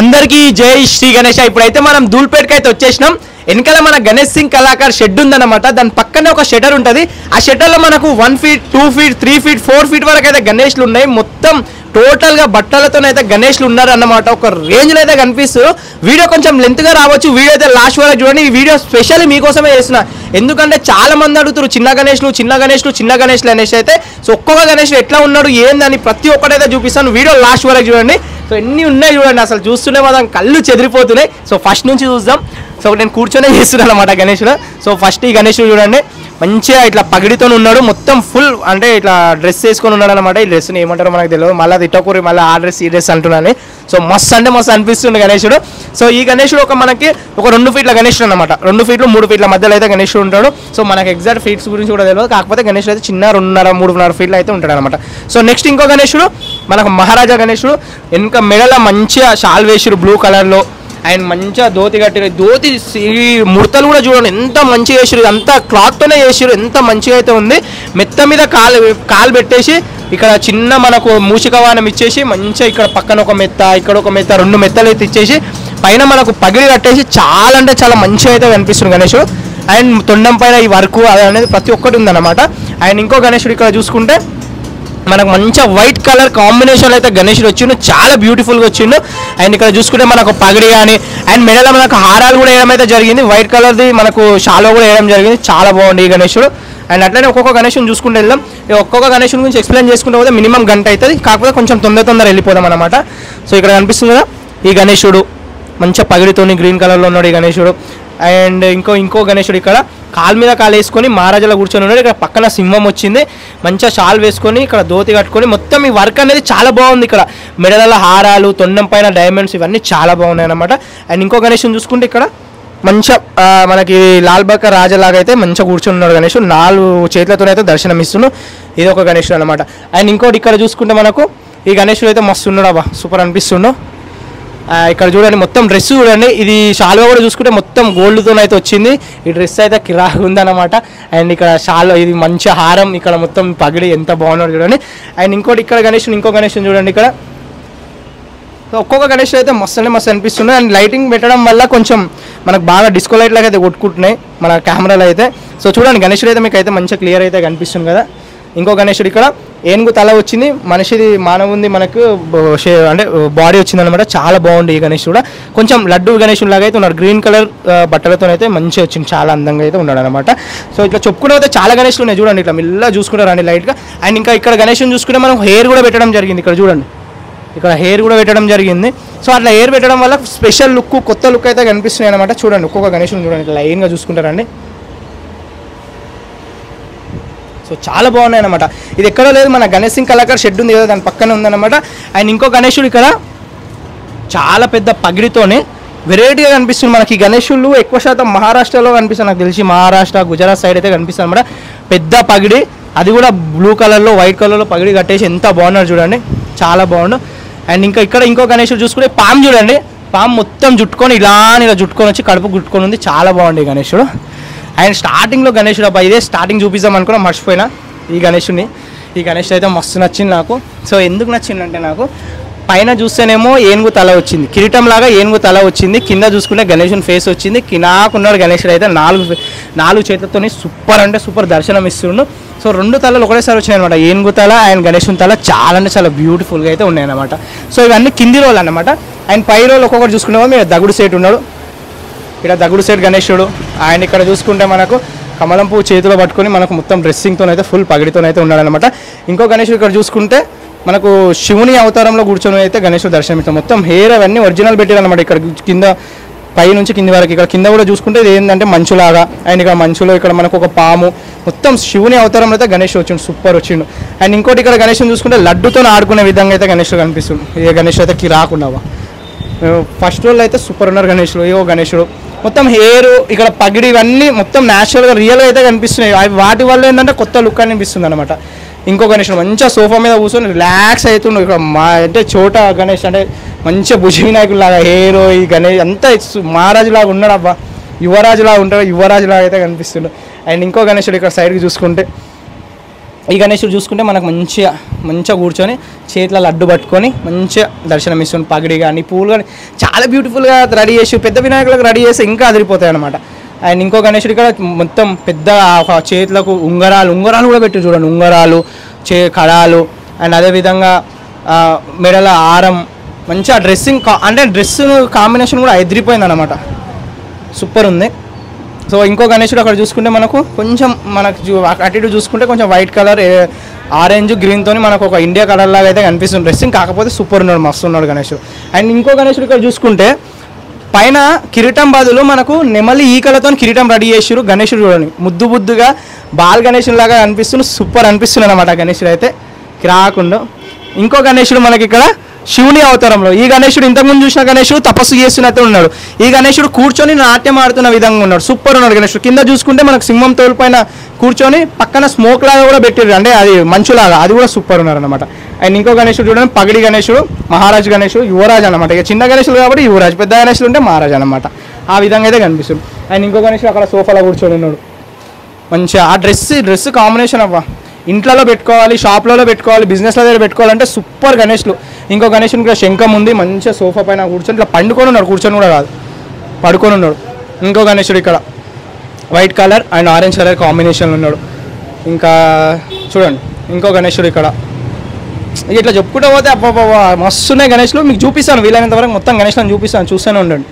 అందరికీ జై శ్రీ గణేష్. ఇప్పుడైతే మనం ధూల్పేటకి అయితే వచ్చేసినాం. వెనకాల మన గణేష్ సింగ్ కళాకార్ షెడ్ ఉందన్నమాట. దాని పక్కనే ఒక షెటర్ ఉంటుంది. ఆ షెటర్లో మనకు one feet two feet three feet four feet వరకు అయితే గణేష్లు ఉన్నాయి. మొత్తం టోటల్గా బట్టలతోనైతే గణేష్లు ఉన్నారు అన్నమాట ఒక రేంజ్లో అయితే కనిపిస్తూ వీడియో కొంచెం లెంత్గా రావచ్చు. వీడియో అయితే లాస్ట్ వరకు చూడండి. ఈ వీడియో స్పెషల్లీ మీకోసమే చేసిన ఎందుకంటే చాలా మంది అడుగుతారు చిన్న గణేష్లు చిన్న గణేష్లు చిన్న గణేష్లు అనేసి అయితే. సో ఒక్కొక్క గణేష్ ఎట్లా ఉన్నాడు ఏందని ప్రతి ఒక్కటైతే చూపిస్తాను. వీడియో లాస్ట్ వరకు చూడండి. సో ఎన్ని ఉన్నాయి చూడండి అసలు చూస్తూనే మాత్రం కళ్ళు చెదిరిపోతున్నాయి. సో ఫస్ట్ నుంచి చూద్దాం. సో నేను కూర్చొనే చేస్తున్నాను అనమాట గణేషుడు. సో ఫస్ట్ ఈ గణేషుడు చూడండి. మంచిగా ఇట్లా పగిడితో ఉన్నాడు. మొత్తం ఫుల్ అంటే ఇట్లా డ్రెస్ వేసుకొని ఉన్నాడు అనమాట ఈ డ్రెస్ని ఏమంటారో మనకు తెలియదు మళ్ళీ తిట్టకూరి మళ్ళీ ఆ డ్రెస్ ఈ డ్రెస్ అంటున్నాను. సో మస్తు అంటే మస్తు అనిపిస్తుంది గణేషుడు. సో ఈ గణేషుడు ఒక మనకి ఒక రెండు ఫీట్ల గణేషుడు అనమాట రెండు ఫీట్లు మూడు ఫీట్ల మధ్యలో అయితే గణేషుడు ఉంటాడు. సో మనకి ఎగ్జాక్ట్ ఫీట్స్ గురించి కూడా తెలియదు కాకపోతే గణేషుడు అయితే చిన్న రెండున్నర మూడున్నర ఫీట్లు అయితే ఉంటాడు అనమాట సో నెక్స్ట్ ఇంకో గణేషుడు. మనకు మహారాజా గణేషుడు వెనుక మెడల మంచిగా షాల్ వేసిరు బ్లూ కలర్లో ఆయన మంచిగా ధోతి కట్టిన ధోతి ఈ ముడతలు కూడా చూడండి ఎంత మంచిగా వేసారు అంతా క్లాత్తోనే వేసారు ఎంత మంచిగా అయితే ఉంది. మెత్త మీద కాలు కాలు పెట్టేసి ఇక్కడ చిన్న మనకు మూషికవానం ఇచ్చేసి మంచిగా ఇక్కడ పక్కన ఒక మెత్త ఇక్కడ ఒక మెత్త రెండు మెత్తలు అయితే ఇచ్చేసి పైన మనకు పగిలి కట్టేసి చాలా అంటే చాలా మంచిగా అయితే కనిపిస్తుంది గణేష్ అండ్ తొండం పైన ఈ వర్క్ అది అనేది ప్రతి ఒక్కటి ఉందన్నమాట. అండ్ ఇంకో గణేశుడు ఇక్కడ చూసుకుంటే మనకు మంచిగా వైట్ కలర్ కాంబినేషన్ అయితే గణేషుడు వచ్చిండు. చాలా బ్యూటిఫుల్గా వచ్చిండు. అండ్ ఇక్కడ చూసుకుంటే మనకు పగిడి కానీ అండ్ మెడలో మనకు హారాలు కూడా వేయడం అయితే జరిగింది. వైట్ కలర్ది మనకు షాలో కూడా వేయడం జరిగింది. చాలా బాగుంది ఈ గణేషుడు. అండ్ అట్లనే ఒక్కొక్క గణేషుని చూసుకుంటూ వెళ్దాం. ఒక్కొక్క గణేషుని గురించి ఎక్స్ప్లెయిన్ చేసుకుంటే పోతే మినిమం గంట అవుతుంది కాకపోతే కొంచెం తొందర తొందర వెళ్ళిపోదాం అనమాట సో ఇక్కడ కనిపిస్తుంది కదా ఈ గణేషుడు మంచిగా పగిడితోని గ్రీన్ కలర్లో ఉన్నాడు ఈ గణేషుడు. అండ్ ఇంకో ఇంకో గణేషుడు ఇక్కడ కాలు మీద కాలు వేసుకొని మహారాజాలో కూర్చొని ఉన్నాడు. ఇక్కడ పక్కన సింహం వచ్చింది. మంచిగా షాల్ వేసుకొని ఇక్కడ ధోతి కట్టుకొని మొత్తం ఈ వర్క్ అనేది చాలా బాగుంది ఇక్కడ. మెడల హారాలు తొండం పైన డైమండ్స్ ఇవన్నీ చాలా బాగున్నాయి అనమాట అండ్ ఇంకో గణేషుని చూసుకుంటే ఇక్కడ మంచిగా మనకి లాల్బాగ్ రాజలాగా అయితే మంచిగా కూర్చొని ఉన్నాడు గణేష్. నాలుగు చేతులతో అయితే దర్శనం ఇస్తున్నాడు. ఇది ఒక గణేషుడు అనమాట అండ్ ఇంకోటి ఇక్కడ చూసుకుంటే మనకు ఈ గణేషుడు అయితే మస్తు ఉన్నాడు అబ్బా. సూపర్ అనిపిస్తుండు. ఇక్కడ చూడండి మొత్తం డ్రెస్ చూడండి. ఇది షాల్వా కూడా చూసుకుంటే మొత్తం గోల్డ్తో అయితే వచ్చింది. ఈ డ్రెస్ అయితే కిరాక్ ఉందన్నమాట అండ్ ఇక్కడ షాల్ ఇది మంచి హారం. ఇక్కడ మొత్తం పగిడి ఎంత బాగున్నాడు చూడండి. అండ్ ఇంకోటి ఇక్కడ గణేషుని ఇంకో గణేషుని చూడండి ఇక్కడ. సో ఒక్కొక్క గణేష్ అయితే మస్తు మస్తు అనిపిస్తుంది అండ్ లైటింగ్ పెట్టడం వల్ల కొంచెం మనకు బాగా డిస్కో లైట్ లాగా అయితే కొట్టుకుంటున్నాయి మన కెమెరాలో అయితే. సో చూడండి గణేషుడు అయితే మీకు అయితే మంచిగా క్లియర్ అయితే కనిపిస్తుంది కదా. ఇంకో గణేషుడు ఇక్కడ. ఏనుగు తల వచ్చింది. మనిషిది మానవుంది మనకు. అంటే బాడీ వచ్చింది అనమాట చాలా బాగుంది ఈ గణేష్ కూడా. కొంచెం లడ్డు గణేషుడు లాగా అయితే ఉన్నాడు. గ్రీన్ కలర్ బట్టలతో అయితే మంచిగా వచ్చింది. చాలా అందంగా అయితే ఉన్నాడు అనమాట సో ఇట్లా చెప్పుకుంటే అయితే చాలా గణేషులు ఉన్నాయి చూడండి. ఇట్లా మెల్లగా చూసుకుంటారు అండి లైట్గా అండ్ ఇంకా ఇక్కడ గణేషుని చూసుకుంటే మనం హెయిర్ కూడా పెట్టడం జరిగింది ఇక్కడ చూడండి. ఇక్కడ హెయిర్ కూడా పెట్టడం జరిగింది. సో అట్లా హెయిర్ పెట్టడం వల్ల స్పెషల్ లుక్ కొత్త లుక్ అయితే కనిపిస్తున్నాయి అనమాట చూడండి ఒక్కొక్క గణేషుని చూడండి. ఇట్లా లైన్గా చూసుకుంటారండి సో చాలా బాగున్నాయి అనమాట ఇది ఎక్కడో లేదు మన గణేష్ సింగ్ కళాకార్ షెడ్ ఉంది కదా దాని పక్కనే ఉందన్నమాట. అండ్ ఇంకో గణేషుడు ఇక్కడ చాలా పెద్ద పగిడితోనే వెరైటీగా కనిపిస్తుంది మనకి. గణేషులు ఎక్కువ శాతం మహారాష్ట్రలో కనిపిస్తుంది నాకు తెలిసి మహారాష్ట్ర గుజరాత్ సైడ్ అయితే కనిపిస్తుంది అనమాట పెద్ద పగిడి అది కూడా బ్లూ కలర్లో వైట్ కలర్లో పగిడి కట్టేసి ఎంత బాగున్నారు చూడండి. చాలా బాగుండు. అండ్ ఇంకా ఇక్కడ ఇంకో గణేషుడు చూసుకుంటే పాము చూడండి. పాము మొత్తం జుట్టుకొని ఇలా ఇలా జుట్టుకొని వచ్చి కడుపు గుట్టుకొని ఉంది. చాలా బాగుంది ఈ గణేషుడు. అండ్ స్టార్టింగ్లో గణేషుడు అబ్బాయి ఇదే స్టార్టింగ్ చూపిద్దాం అనుకున్నా మర్చిపోయినా ఈ గణేషుని ఈ గణేష్ అయితే మస్తు నచ్చింది నాకు. సో ఎందుకు నచ్చిందంటే నాకు పైన చూస్తేనేమో ఏనుగు తల వచ్చింది. కిరీటం లాగా ఏనుగు తల వచ్చింది. కింద చూసుకుంటే గణేషుని ఫేస్ వచ్చింది. కినాకున్నాడు గణేషుడు అయితే నాలుగు నాలుగు చేతులతోని సూపర్ అంటే సూపర్ దర్శనం ఇస్తుండు. సో రెండు తలలు ఒకటేసారి వచ్చినాయి అనమాట ఏనుగు తల అండ్ గణేషుని తల చాలా అంటే చాలా బ్యూటిఫుల్గా అయితే ఉన్నాయి అనమాట సో ఇవన్నీ కింది రోజులు అనమాట అండ్ పై రోజులు ఒక్కొక్కటి చూసుకునేమో మీరు దగుడు సేట్ ఉన్నాడు. ఇక్కడ దగుడు సైడ్ గణేశుడు. ఆయన ఇక్కడ చూసుకుంటే మనకు కమలం పువ్వు చేతిలో పట్టుకొని మనకు మొత్తం డ్రెస్సింగ్తో అయితే ఫుల్ పగిడితోనైతే ఉన్నాడనమాట ఇంకో గణేశుడు ఇక్కడ చూసుకుంటే మనకు శివుని అవతారంలో కూర్చొని అయితే గణేశుడు దర్శనం ఇస్తాం మొత్తం హెయిర్ అవన్నీ ఒరిజినల్ పెట్టారనమాట ఇక్కడ కింద పై నుంచి కింది వరకు. ఇక్కడ కింద కూడా చూసుకుంటే ఇది ఏంటంటే మంచులాగా. అండ్ ఇక్కడ మంచులో ఇక్కడ మనకు ఒక పాము. మొత్తం శివుని అవతారంలో అయితే గణేష్ వచ్చిండు సూపర్ వచ్చిండు. అండ్ ఇంకోటి ఇక్కడ గణేష్ని చూసుకుంటే లడ్డుతో ఆడుకునే విధంగా అయితే గణేష్ కనిపిస్తుంది ఏ గణేష్ అయితే రాకున్నావా ఫస్ట్ రోజు అయితే సూపర్ ఉన్నారు గణేషుడు ఏవో గణేషుడు. మొత్తం హెయిర్ ఇక్కడ పగిడి ఇవన్నీ మొత్తం న్యాచురల్గా రియల్గా అయితే కనిపిస్తున్నాయి. అవి వాటి వల్ల ఏంటంటే కొత్త లుక్ అనిపిస్తుంది అనమాట ఇంకో గణేష్ మంచిగా సోఫా మీద కూర్చొని రిలాక్స్ అవుతుండు. ఇక్కడ మా అంటే చోట గణేష్ అంటే మంచిగా భుజవినాయకుడు లాగా హెయిర్ ఈ గణేష్ అంతా మహారాజు లాగా ఉన్నాడు అబ్బా. యువరాజు లాగా ఉంటాడు యువరాజు లాగా అయితే కనిపిస్తుండు. అండ్ ఇంకో గణేషుడు ఇక్కడ సైడ్కి చూసుకుంటే ఈ గణేశుడు చూసుకుంటే మనకు మంచిగా మంచిగా కూర్చొని చేతిలో లడ్డు పట్టుకొని మంచిగా దర్శనం ఇస్తుంది. పగిడి కానీ పూలు కానీ చాలా బ్యూటిఫుల్గా రెడీ చేసి పెద్ద వినాయకులకు రెడీ చేస్తే ఇంకా అదిరిపోతాయి అనమాట అండ్ ఇంకో గణేశుడు ఇక్కడ మొత్తం పెద్ద ఒక చేతులకు ఉంగరాలు ఉంగరాలు కూడా పెట్టి చూడండి. ఉంగరాలు చే కడాలు అండ్ అదేవిధంగా మెడల ఆరం మంచిగా డ్రెస్సింగ్ కా అంటే డ్రెస్సు కాంబినేషన్ కూడా ఎదిరిపోయింది అనమాట సూపర్ ఉంది. సో ఇంకో గణేశుడు అక్కడ చూసుకుంటే మనకు కొంచెం మనకు అటు ఇటు చూసుకుంటే కొంచెం వైట్ కలర్ ఆరెంజ్ గ్రీన్తో మనకు ఒక ఇండియా కలర్ లాగా అయితే కనిపిస్తుంది డ్రెస్సింగ్ కాకపోతే సూపర్ ఉన్నాడు మస్తు ఉన్నాడు గణేశుడు అండ్ ఇంకో గణేశుడు ఇక్కడ చూసుకుంటే పైన కిరీటం బదులు మనకు నెమలి ఈకలతో కిరీటం రెడీ చేసారు గణేశుడు చూడండి. ముద్దు ముద్దుగా బాల్ గణేశుడు లాగా అనిపిస్తుంది సూపర్ అనిపిస్తుంది అనమాట గణేశుడు అయితే. రాకుండా ఇంకో గణేశుడు మనకి ఇక్కడ శివుని అవతారంలో. ఈ గణేశుడు ఇంతకుముందు చూసిన గణేశుడు తపస్సు చేస్తున్నట్టు ఉన్నాడు. ఈ గణేశుడు కూర్చొని నాట్యం ఆడుతున్న విధంగా ఉన్నాడు. సూపర్ ఉన్నాడు గణేశుడు. కింద చూసుకుంటే మనకు సింహం తోలు పైన కూర్చొని పక్కన స్మోక్ లాగా కూడా పెట్టారు అంటే అది మంచులాగా. అది కూడా సూపర్ ఉన్నారు అనమాట అండ్ ఇంకో గణేశుడు చూడండి పగిడి గణేశుడు మహారాజ్ గణేశుడు యువరాజు అనమాట ఇక చిన్న గణేశుడు కాబట్టి యువరాజు పెద్ద గణేశుడు ఉంటే మహారాజు అనమాట ఆ విధంగా అయితే కనిపిస్తుంది. అండ్ ఇంకో గణేశుడు అక్కడ సోఫాలో కూర్చొని ఉన్నాడు. మంచిగా. ఆ డ్రెస్ డ్రెస్ కాంబినేషన్ అవ్వ. ఇంట్లో పెట్టుకోవాలి షాప్లలో పెట్టుకోవాలి బిజినెస్ల దగ్గర పెట్టుకోవాలంటే సూపర్ గణేష్లు ఇంకో గణేష్ ఇక్కడ శంఖం ఉంది మంచిగా సోఫా పైన కూర్చొని ఇట్లా పండుకొని ఉన్నాడు కూర్చొని కూడా కాదు. పడుకొని ఉన్నాడు. ఇంకో గణేశుడు ఇక్కడ. White colour and orange colour combination ఉన్నాడు. ఇంకా చూడండి ఇంకో గణేశుడు ఇక్కడ. ఇట్లా చెప్పుకుంటూ పోతే అబ్బాబా మస్తున్నాయి గణేష్లు. మీకు చూపిస్తాను వీలైనంత వరకు మొత్తం గణేష్లను చూపిస్తాను చూస్తూనే ఉండండి.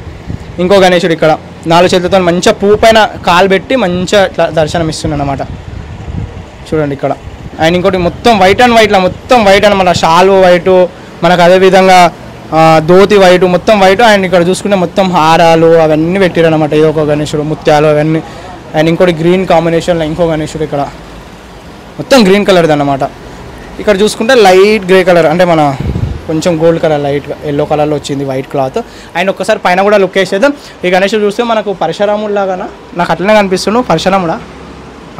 ఇంకో గణేశుడు ఇక్కడ. నాలుగు చేతులతో మంచిగా పువ్వు పైన కాలు పెట్టి మంచిగా ఇట్లా దర్శనం ఇస్తున్నాను అనమాట చూడండి ఇక్కడ. అండ్ ఇంకోటి మొత్తం వైట్ అండ్ వైట్లో మొత్తం వైట్ అనమాట షాలు వైటు మనకు అదేవిధంగా ఆ, ధోతి వైట్ మొత్తం వైట్ అండ్ ఇక్కడ చూసుకుంటే మొత్తం హారాలు అవన్నీ పెట్టారు అనమాట ఏదో ఒక గణేశుడు ముత్యాలు అవన్నీ. అండ్ ఇంకోటి గ్రీన్ కాంబినేషన్లో ఇంకో గణేశుడు ఇక్కడ. మొత్తం గ్రీన్ కలర్ది అనమాట ఇక్కడ చూసుకుంటే లైట్ గ్రే కలర్ అంటే మన కొంచెం గోల్డ్ కలర్ లైట్ ఎల్లో కలర్లో వచ్చింది వైట్ క్లాత్. అండ్ ఒక్కసారి పైన కూడా లుక్ వేసేద్దాం. ఈ గణేశుడు చూస్తే మనకు పరశురాముడు లాగా నాకు అట్లనే కనిపిస్తుండు పరశురాముడా?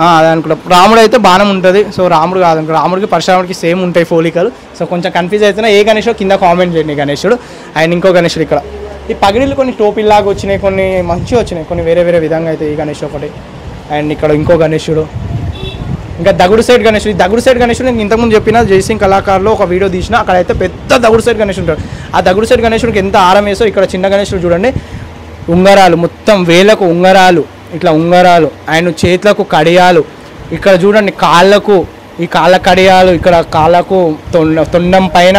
అదే అనుకుంటా. రాముడు అయితే బాణం ఉంటుంది. సో రాముడు కాదు అనుకో రాముడికి పరశురాముడికి సేమ్ ఉంటాయి పోలికలు. సో కొంచెం కన్ఫ్యూజ్ అవుతున్నా ఏ గణేషుడు కింద కామెంట్ చేయండి గణేషుడు. అండ్ ఇంకో గణేషుడు ఇక్కడ. ఈ పగిడిలు కొన్ని టోపిల్లాగా వచ్చినాయి కొన్ని మంచిగా వచ్చినాయి. కొన్ని వేరే వేరే విధంగా అయితే ఈ గణేష్ ఒకటి. అండ్ ఇక్కడ ఇంకో గణేషుడు. ఇంకా దగుడు సైడ్ గణేషుడు. ఈ దగుడు సైడ్ గణేషుడు నేను ఇంతకుముందు చెప్పిన జైసింగ్ కళాకారులో ఒక వీడియో తీసిన అక్కడైతే పెద్ద దగుడు సైడ్ గణేష్ ఉంటాడు. ఆ దగుడు సైడ్ గణేషుడికి ఎంత ఆరం వేసో ఇక్కడ చిన్న గణేషుడు చూడండి. ఉంగరాలు మొత్తం వేలకు ఉంగరాలు. ఇట్లా ఉంగరాలు ఆయన చేతులకు కడియాలు. ఇక్కడ చూడండి కాళ్ళకు ఈ కాళ్ళ కడియాలు ఇక్కడ కాళ్ళకు తొండ తొండం పైన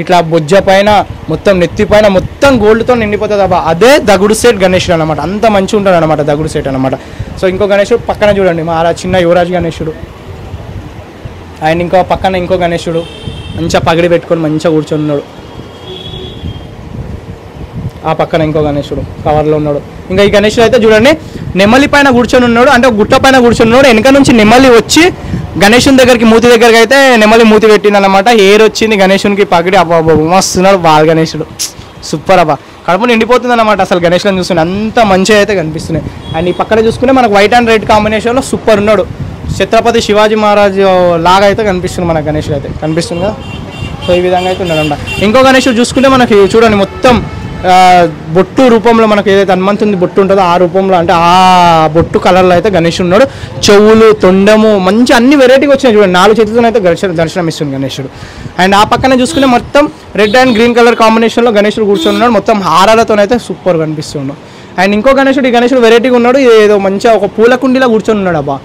ఇట్లా బొజ్జ పైన మొత్తం నెత్తి పైన మొత్తం గోల్డ్తో నిండిపోతుంది అబ్బా. అదే దగుడు సెట్ గణేశుడు అనమాట అంత మంచిగా ఉంటాడు అనమాట దగుడు సెట్ అనమాట సో ఇంకో గణేశుడు పక్కన చూడండి మా చిన్న యువరాజ్ గణేశుడు ఆయన ఇంకో పక్కన ఇంకో గణేశుడు మంచిగా పగిడి పెట్టుకొని మంచిగా కూర్చున్నాడు. ఆ పక్కన ఇంకో గణేశుడు కవర్లో ఉన్నాడు. ఇంకా ఈ గణేశుడు అయితే చూడండి నెమలి పైన కూర్చొని ఉన్నాడు. అంటే గుట్ట పైన కూర్చొని ఉన్నాడు. వెనక నుంచి నెమలి వచ్చి గణేశుని దగ్గరికి మూతి దగ్గరికి అయితే నెమలి మూతి పెట్టింది అనమాట హెయిర్ వచ్చింది గణేశునికి పగిడి. అబ్బా మస్తున్నాడు బాగా గణేశుడు. సూపర్ అబ్బా. కడుపు నిండిపోతుంది అనమాట అసలు గణేశులను చూస్తుంటే. అంత మంచిగా అయితే కనిపిస్తున్నాయి. అండ్ ఈ పక్కన చూసుకుంటే మనకు వైట్ అండ్ రెడ్ కాంబినేషన్లో సూపర్ ఉన్నాడు. ఛత్రపతి శివాజీ మహారాజ్ లాగా అయితే కనిపిస్తుంది మన గణేశుడు అయితే. కనిపిస్తుంది కదా? సో ఈ విధంగా అయితే ఉన్నాడంట ఇంకో గణేశుడు చూసుకుంటే మనకి చూడండి మొత్తం బొట్టు రూపంలో మనకి ఏదైతే హనుమంతుంది బొట్టు ఉంటుందో ఆ రూపంలో అంటే ఆ బొట్టు కలర్లో అయితే గణేష్ ఉన్నాడు. చెవులు తొండము మంచి అన్ని వెరైటీగా వచ్చినాయి చూడండి. నాలుగు చేతులతో అయితే దర్శనం దర్శనం ఇస్తుంది గణేశుడు అండ్ ఆ పక్కన చూసుకునే మొత్తం రెడ్ అండ్ గ్రీన్ కలర్ కాంబినేషన్లో గణేశుడు కూర్చొని ఉన్నాడు. మొత్తం హారాలతోనైతే సూపర్ కనిపిస్తున్నాడు అండ్ ఇంకో గణేశుడు ఈ గణేశుడు వెరైటీగా ఉన్నాడు. ఏదో మంచిగా ఒక పూల కుండీలా కూర్చొని ఉన్నాడు అబ్బా.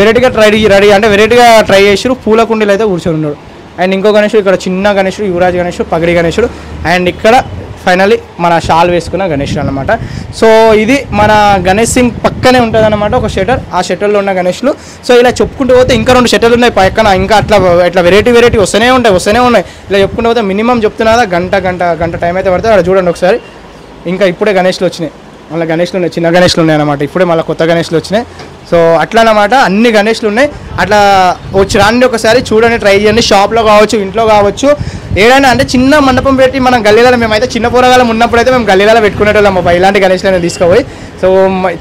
వెరైటీగా ట్రై రెడీ అంటే వెరైటీగా ట్రై చేసి పూల కుండీలో అయితే కూర్చొని ఉన్నాడు. అండ్ ఇంకో గణేశుడు ఇక్కడ చిన్న గణేశుడు యువరాజ్ గణేశుడు పగడి గణేశుడు అండ్ ఇక్కడ ఫైనల్లీ మన షాల్ వేసుకున్న గణేశుడు అనమాట సో ఇది మన గణేష్ సింగ్ పక్కనే ఉంటుంది అనమాట ఒక షటర్. ఆ షటర్లో ఉన్న గణేష్లు. సో ఇలా చెప్పుకుంటూ పోతే ఇంకా రెండు షటర్లు ఉన్నాయి పక్కన. ఇంకా అట్లా ఇట్లా వెరైటీ వెరైటీ వస్తూనే ఉంటాయి వస్తూనే ఉన్నాయి. ఇలా చెప్పుకుంటూ పోతే మినిమం చెప్తున్నా గంట గంట గంట టైం అయితే పడుతుంది. అక్కడ చూడండి ఒకసారి. ఇంకా ఇప్పుడే గణేష్లు వచ్చినాయి. మళ్ళీ గణేష్లు ఉన్నాయి చిన్న గణేష్లు ఉన్నాయి అనమాట ఇప్పుడే మళ్ళీ కొత్త గణేష్లు వచ్చినాయి. సో అట్లా అన్నమాట అన్ని గణేష్లు ఉన్నాయి. అట్లా వచ్చి రాండి ఒకసారి చూడండి ట్రై చేయండి. షాప్లో కావచ్చు ఇంట్లో కావచ్చు. ఏదైనా అంటే చిన్న మండపం పెట్టి మనం గల్లీలలో మేమైతే చిన్న పూరగాలం ఉన్నప్పుడు అయితే మేము గల్లీలలో పెట్టుకునేటోళ్ళం. అబ్బా ఇలాంటి గణేష్లను తీసుకుపోయి. సో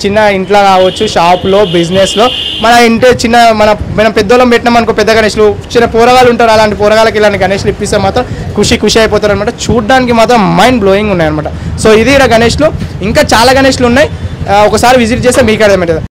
చిన్న ఇంట్లో కావచ్చు షాప్లో బిజినెస్లో. మన ఇంటి చిన్న మన మనం పెద్దోళ్ళం పెట్టినాం అనుకో పెద్ద గణేష్లు. చిన్న పూరగాలు ఉంటారు అలాంటి పూరగాలకి ఇలాంటి గణేష్లు ఇప్పిస్తే మాత్రం ఖుషి ఖుషి అయిపోతారు అనమాట చూడడానికి మాత్రం మైండ్ బ్లోయింగ్ ఉన్నాయి అనమాట సో ఇది ఇక్కడ గణేష్లు. ఇంకా చాలా గణేష్లు ఉన్నాయి. ఒకసారి విజిట్ చేస్తే మీకు అర్థమవుతుంది.